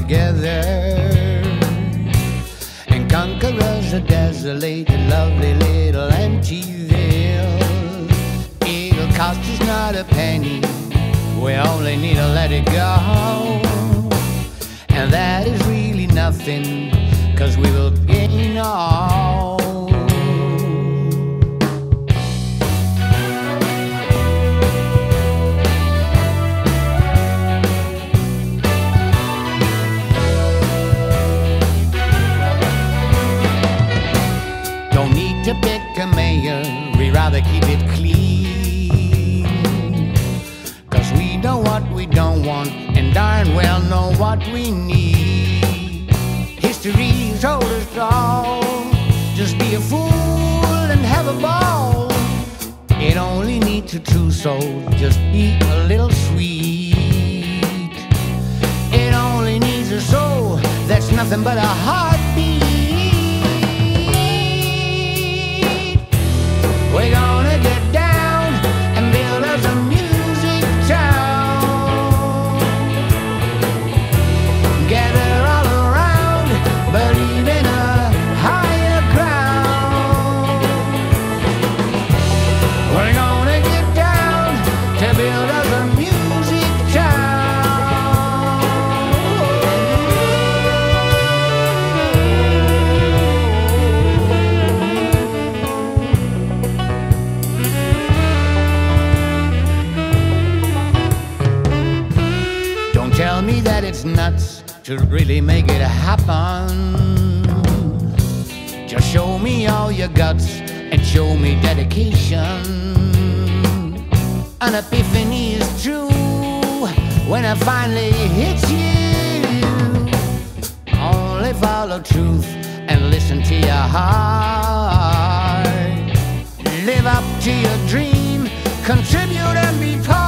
together and conquerors a desolate lovely little empty ville. It'll cost us not a penny. We only need to let it go. And that is really nothing, cause we will gain all. We rather keep it clean. Cause we know what we don't want, and darn well know what we need. History's told us all, just be a fool and have a ball. It only needs a true soul, just be a little sweet. It only needs a soul that's nothing but a heartbeat. We're gonna that it's nuts to really make it happen. Just show me all your guts and show me dedication. An epiphany is true when it finally hits you. Only follow truth and listen to your heart. Live up to your dream, contribute and be part.